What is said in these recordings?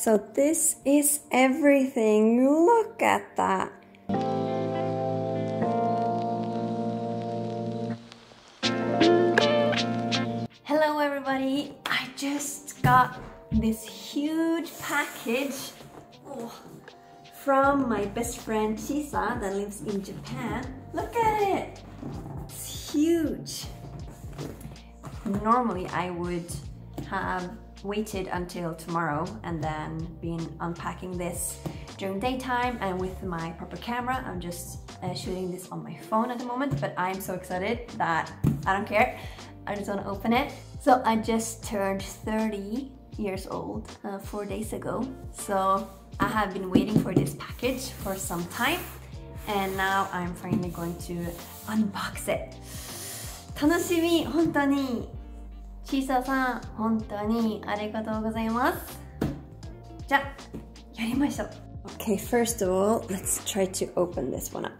So this is everything. Look at that. Hello everybody. I just got this huge package oh, from my best friend Chisa that lives in Japan. Look at it. It's huge. Normally I would have waited until tomorrow and then been unpacking this during daytime and with my proper camera. I'm just uh, shooting this on my phone at the moment, but I'm so excited that I don't care. I just want to open it. So I just turned 30 years old uh, four days ago. So I have been waiting for this package for some time and now I'm finally going to unbox it. 楽しみ本当に シーサーさん、本当にありがとうございます。じゃあ、やりましょう。Okay, first of all, let's try to open this one up.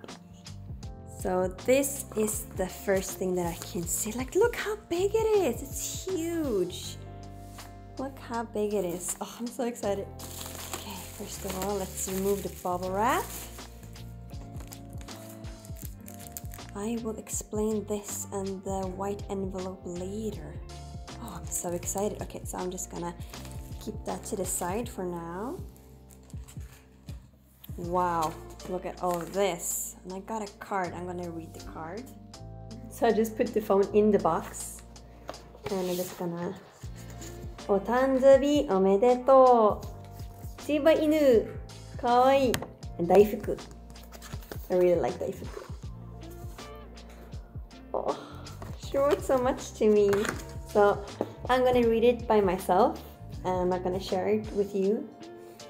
So this is the first thing that I can see. Like, look how big it is. It's huge. Look how big it is. Oh, I'm so excited. Okay, first of all, let's remove the bubble wrap. I will explain this and the white envelope later. Oh, I'm so excited. Okay, so I'm just gonna keep that to the side for now. Wow, look at all of this. And I got a card. I'm gonna read the card. So I just put the phone in the box. And I'm just gonna... お誕生日おめでとう柴犬かわいい大福 I really like 大福 Oh, she wrote so much to me so I'm gonna read it by myself. I'm not gonna share it with you,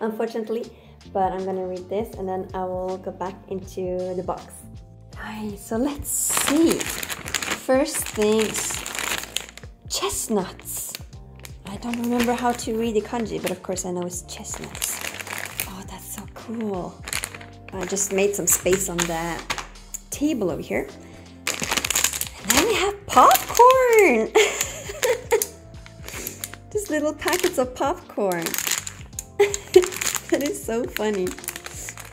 unfortunately, but I'm gonna read this and then I will go back into the box. Alright, so let's see. First things, chestnuts. I don't remember how to read the kanji, but of course I know it's chestnuts. Oh, that's so cool. I just made some space on the table over here. And then we have popcorn! little packets of popcorn. that is so funny.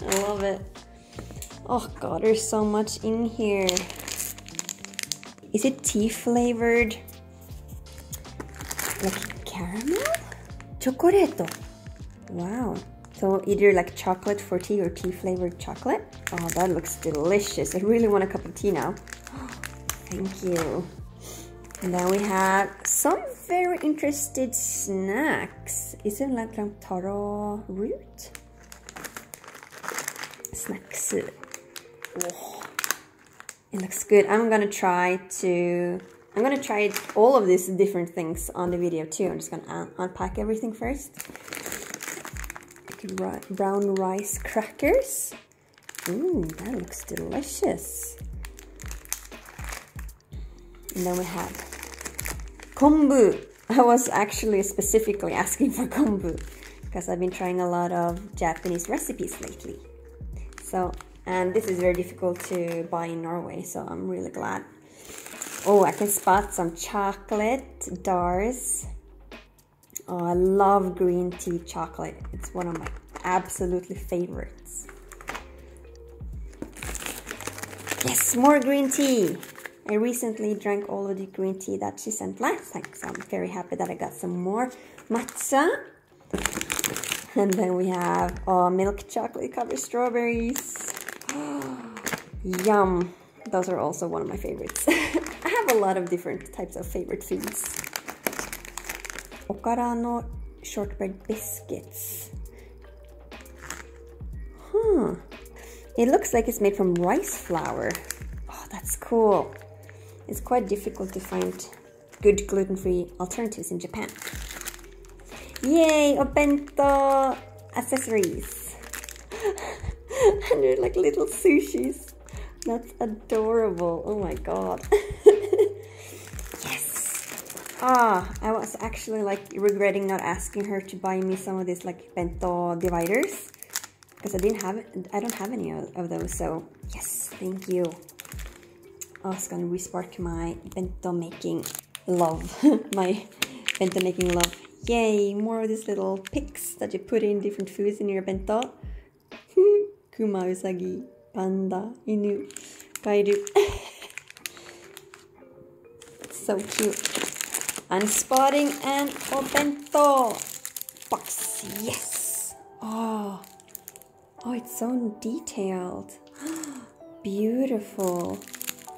I love it. Oh god, there's so much in here. Is it tea flavored? Like caramel? Chocolate. Wow. So either like chocolate for tea or tea flavored chocolate. Oh, that looks delicious. I really want a cup of tea now. Thank you. And then we have some very interested snacks. Is it like taro root? Snacks. Oh, it looks good. I'm gonna try to. I'm gonna try all of these different things on the video too. I'm just gonna un unpack everything first. Brown rice crackers. Ooh, that looks delicious. And then we have kombu. I was actually specifically asking for kombu because I've been trying a lot of Japanese recipes lately. So, and this is very difficult to buy in Norway, so I'm really glad. Oh, I can spot some chocolate Dars. Oh, I love green tea chocolate. It's one of my absolutely favorites. Yes, more green tea. I recently drank all of the green tea that she sent last time, so I'm very happy that I got some more matcha. And then we have oh, milk chocolate covered strawberries. Yum. Those are also one of my favorites. I have a lot of different types of favorite foods. Okarano shortbread biscuits. Huh. It looks like it's made from rice flour. Oh, that's cool. It's quite difficult to find good gluten-free alternatives in Japan. Yay, obento accessories. and they're like little sushis. That's adorable. Oh my god. yes. Ah, I was actually like regretting not asking her to buy me some of these like bento dividers because I didn't have. I don't have any of those. So yes, thank you. I was gonna respark my bento making love. my bento making love. Yay, more of these little pics that you put in different foods in your bento. Kuma, usagi, panda, inu, kairu. so cute. And spotting and obento box. Yes. Oh. Oh, it's so detailed. Beautiful.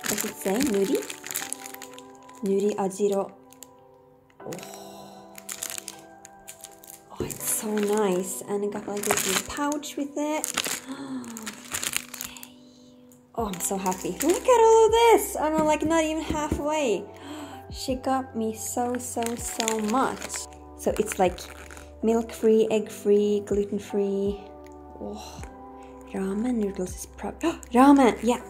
Does it say nuri? Nuri ajiro. Oh. oh, it's so nice. And it got like this pouch with it. Oh, I'm so happy. Look at all of this. I'm like not even halfway. She got me so, so, so much. So it's like milk-free, egg-free, gluten-free. Oh, ramen noodles is probably... oh, ramen, yeah,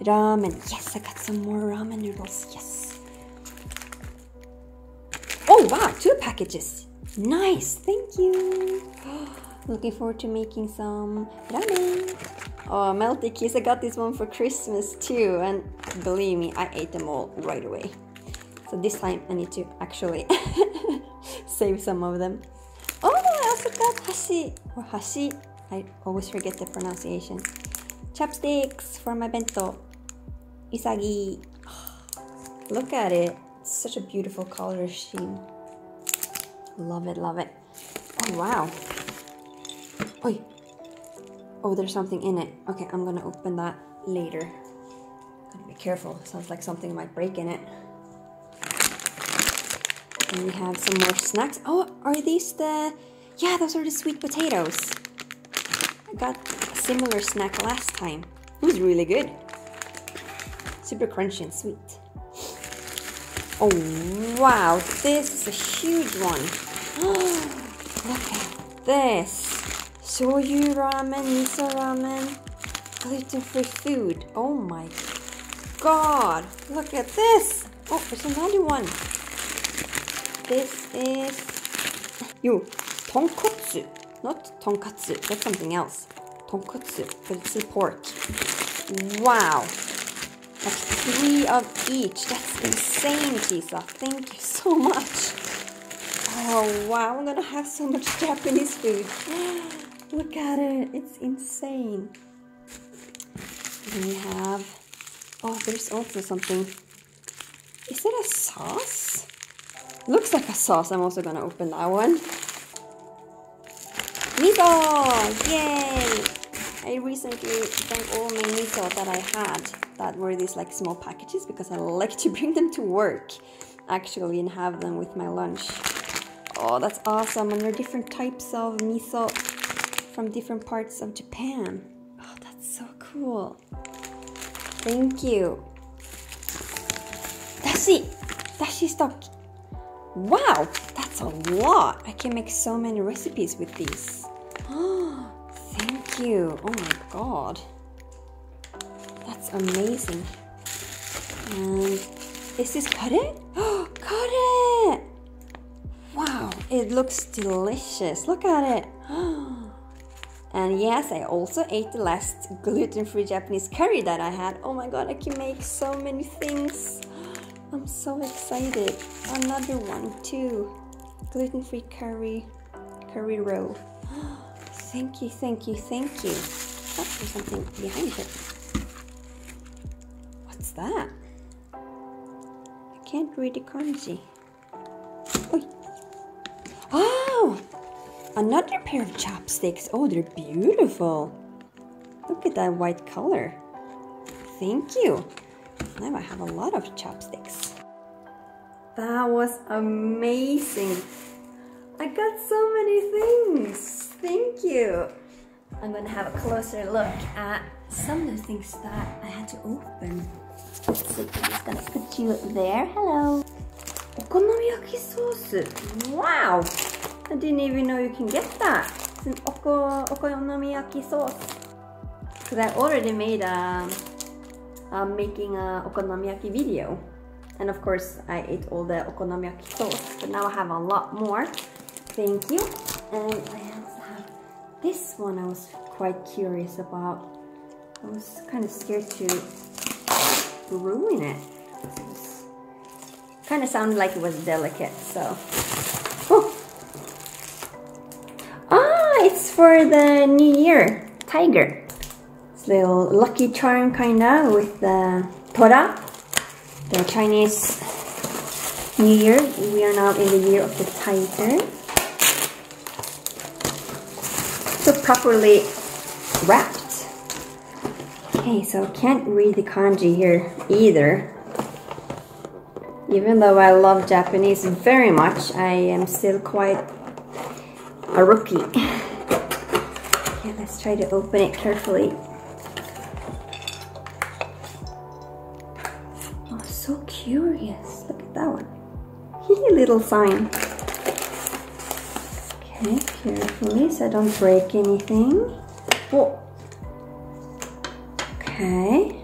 ramen. Yes, I got some more ramen noodles. Yes. Oh wow, two packages. Nice, thank you. Looking forward to making some ramen. Oh, melty kiss! I got this one for Christmas too, and believe me, I ate them all right away. So this time I need to actually save some of them. Oh, I also got hashi or hashi. I always forget the pronunciation. Chopsticks for my bento. Isagi. Look at it. Such a beautiful color scheme. Love it, love it. Oh, wow. Oh, oh, there's something in it. Okay, I'm gonna open that later. Gotta be careful. Sounds like something might break in it. And we have some more snacks. Oh, are these the... Yeah, those are the sweet potatoes. I got a similar snack last time. It was really good. Super crunchy and sweet. Oh, wow. This is a huge one. Look at this. Soyu ramen, miso ramen, gluten-free food. Oh my god. Look at this. Oh, there's another one. This is you tonkotsu, not tonkatsu. That's something else. Tonkotsu, but it's pork. Wow, that's three of each. That's insane, Chisa. Thank you so much. Oh wow, I'm gonna have so much Japanese food. Look at it, it's insane. we have, oh, there's also something. Is it a sauce? Looks like a sauce. I'm also gonna open that one. Miso! Yay! I recently drank all my miso that I had that were these like small packages because I like to bring them to work actually and have them with my lunch. Oh, that's awesome. And there are different types of miso from different parts of Japan. Oh, that's so cool. Thank you. Dashi! Dashi stock Wow, that's a lot. I can make so many recipes with these. Thank you. Oh my god. That's amazing. And is this cut it? Cut it! Wow, it looks delicious. Look at it. And yes, I also ate the last gluten-free Japanese curry that I had. Oh my god, I can make so many things. I'm so excited. Another one too. Gluten-free curry, curry roll. Thank you, thank you, thank you. Oh, there's something behind it. What's that? I can't read the kanji. Oh! Another pair of chopsticks. Oh, they're beautiful. Look at that white color. Thank you. Now I have a lot of chopsticks. That was amazing. I got so many things. Thank you. I'm gonna have a closer look at some of the things that I had to open. So I'm just gonna put you there. Hello. Okonomiyaki sauce. Wow. I didn't even know you can get that. It's an oko okonomiyaki sauce. Because I already made a um, um, making a okonomiyaki video. And of course, I ate all the okonomiyaki sauce, but now I have a lot more. Thank you. And I also have this one I was quite curious about. I was kind of scared to ruin it. kind of sounded like it was delicate, so. Oh, ah, it's for the new year. Tiger. It's a little lucky charm kinda with the Tora. The Chinese New Year. We are now in the year of the tiger. Properly wrapped. Okay, so can't read the kanji here either. Even though I love Japanese very much, I am still quite a rookie. okay, let's try to open it carefully. Oh, so curious. Look at that one. little sign. Carefully so I don't break anything. Okay.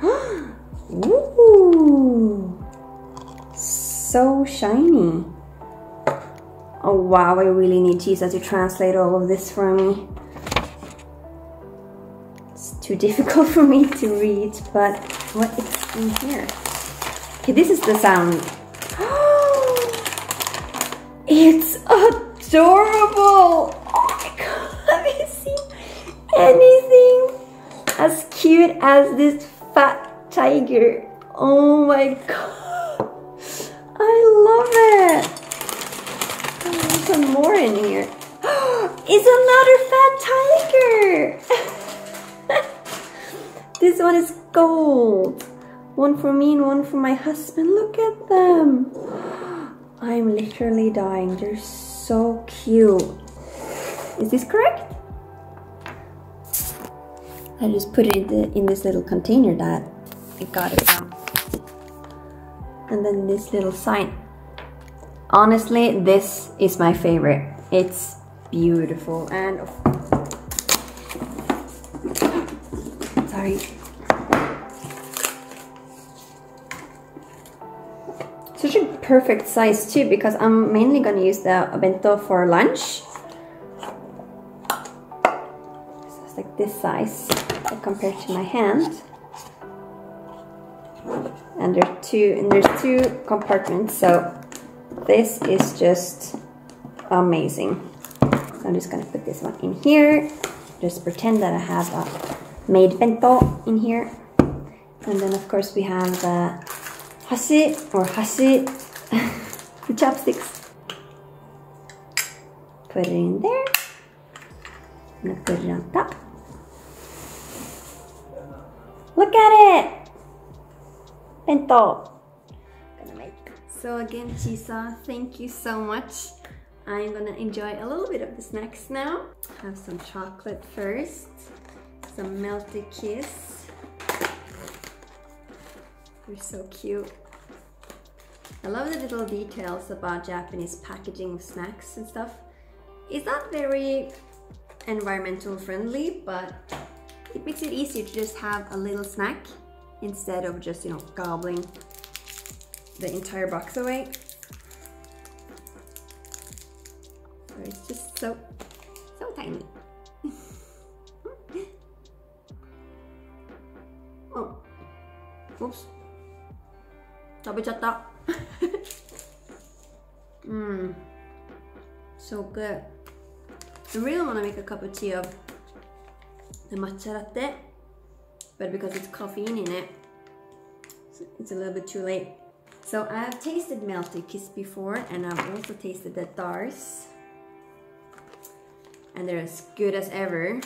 Ooh so shiny. Oh wow, I really need Chisa to translate all of this for me. It's too difficult for me to read, but what is in here? Okay, this is the sound. it's adorable! Oh my god, have you seen anything as cute as this fat tiger? Oh my god. I love it. Oh, some more in here. it's another fat tiger. this one is gold. One for me and one for my husband. Look at them. I'm literally dying. They're so cute. Is this correct? I just put it in this little container that I got it from and then this little sign. Honestly, this is my favorite. It's beautiful and oh, sorry. Perfect size too because I'm mainly gonna use the bento for lunch. So it's like this size compared to my hand. And there's two and there's two compartments so this is just amazing. So I'm just gonna put this one in here. Just pretend that I have a made bento in here. And then of course we have the hashi or hashi. the chopsticks put it in there and put it on top look at it bento. So again, Chisa, thank you so much. I'm gonna enjoy a little bit of the snacks now. Have some chocolate first. Some melty kiss. They're so cute. I love the little details about Japanese packaging of snacks and stuff. It's not very environmental friendly, but it makes it easier to just have a little snack instead of just, you know, gobbling the entire box away. It's just so, so tiny. oh, oops. Mmm, so good. I really want to make a cup of tea of the matcha latte but because it's caffeine in it, it's a little bit too late. So I've tasted Melty Kiss before and I've also tasted the Dars. And they're as good as ever.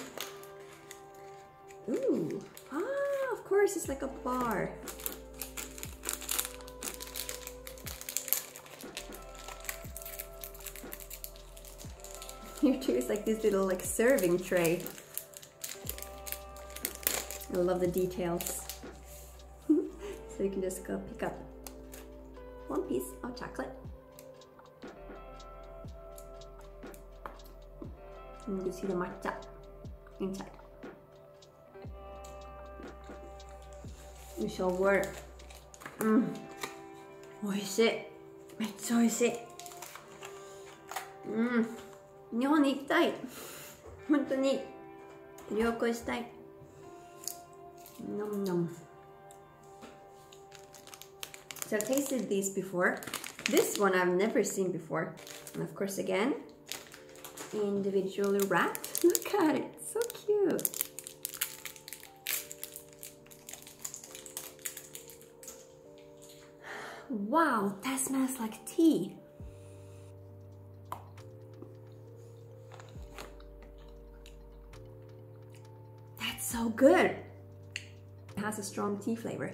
Ooh, ah, of course, it's like a bar. Here too is like this little like serving tray. I love the details. so you can just go pick up one piece of chocolate. And you see the matcha inside. You shall work. Mmm. 美味しい。めっちゃ美味しい。うん。 日本に行きたい。本当に旅行したい。Nom nom. So I've tasted these before. This one I've never seen before. And of course again, individually wrapped. Look at it, so cute. Wow, that smells like tea. so good. It has a strong tea flavor.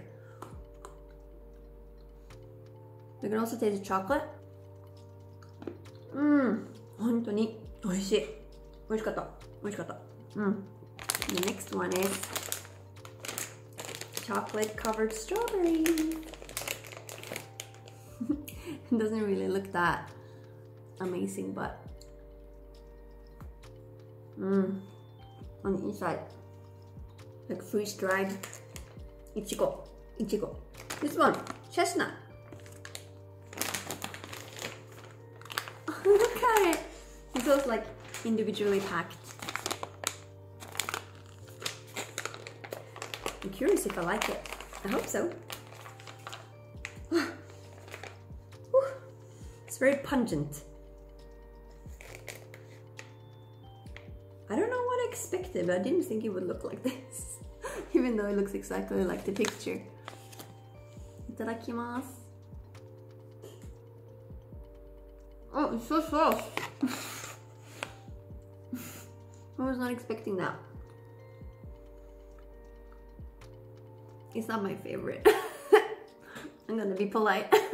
You can also taste the chocolate. Mmm, 本当に美味しい。美味しかった。美味しかった。Mm. The next one is chocolate covered strawberry. it doesn't really look that amazing, but mmm, on the inside, like freeze dried ichigo, ichigo. This one, chestnut. look at it. It goes like individually packed. I'm curious if I like it. I hope so. It's very pungent. I don't know what I expected, but I didn't think it would look like this. Even though it looks exactly like the picture. Itadakimasu. Oh, it's so soft. I was not expecting that. It's not my favorite. I'm gonna be polite.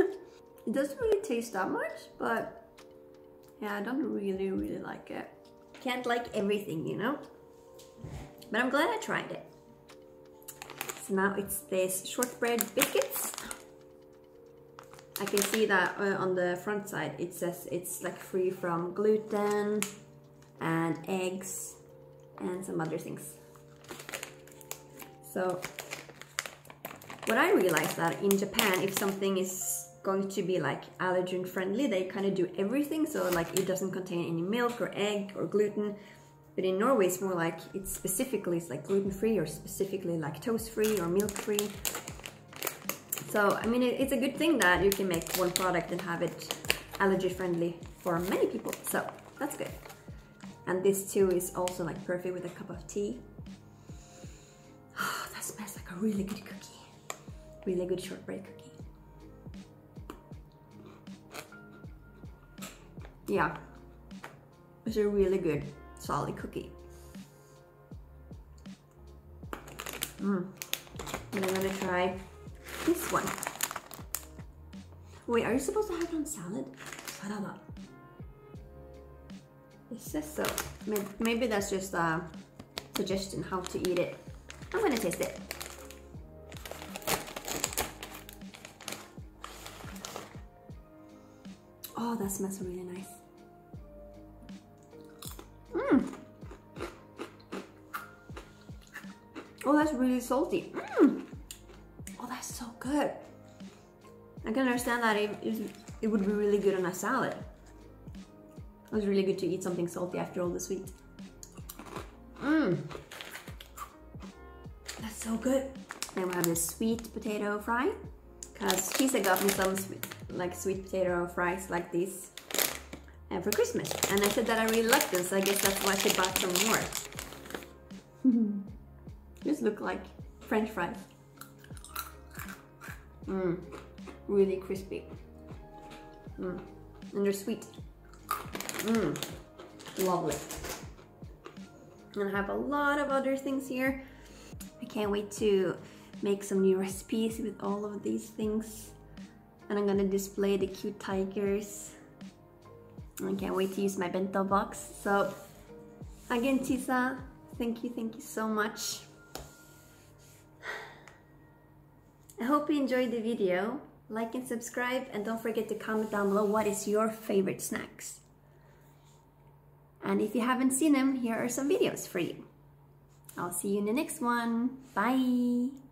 It doesn't really taste that much, but yeah, I don't really, really like it. Can't like everything, you know? But I'm glad I tried it. So now it's this shortbread biscuits. I can see that uh, on the front side it says it's like free from gluten and eggs and some other things. So what I realized that in Japan if something is going to be like allergen friendly. They kind of do everything, so like it doesn't contain any milk or egg or gluten. But in Norway, it's more like it's specifically it's like gluten free or specifically lactose free or milk free. So I mean, it's a good thing that you can make one product and have it allergy friendly for many people. So that's good. And this too is also like perfect with a cup of tea. Oh, that smells like a really good cookie. Really good shortbread cookie. yeah, it's a really good solid cookie. Mm. And I'm gonna try this one. Wait, are you supposed to have it on salad? I don't know. It says so. Maybe that's just a suggestion how to eat it. I'm gonna taste it. Oh, that smells really nice. That's really salty. Mm. Oh, that's so good. I can understand that it, it would be really good on a salad. It was really good to eat something salty after all the sweet. Mmm. That's so good. Then we have this sweet potato fry. Because Chisa got me some sweet, like sweet potato fries like this and for Christmas. And I said that I really like them, so I guess that's why she bought some more. Just look like french fries. Mmm, really crispy. Mmm, and they're sweet. Mmm, lovely. And I have a lot of other things here. I can't wait to make some new recipes with all of these things. And I'm gonna display the cute tigers. I can't wait to use my bento box. So again, Chisa, thank you, thank you so much. I hope you enjoyed the video. Like and subscribe and don't forget to comment down below what is your favorite snacks. And if you haven't seen them, here are some videos for you. I'll see you in the next one. Bye!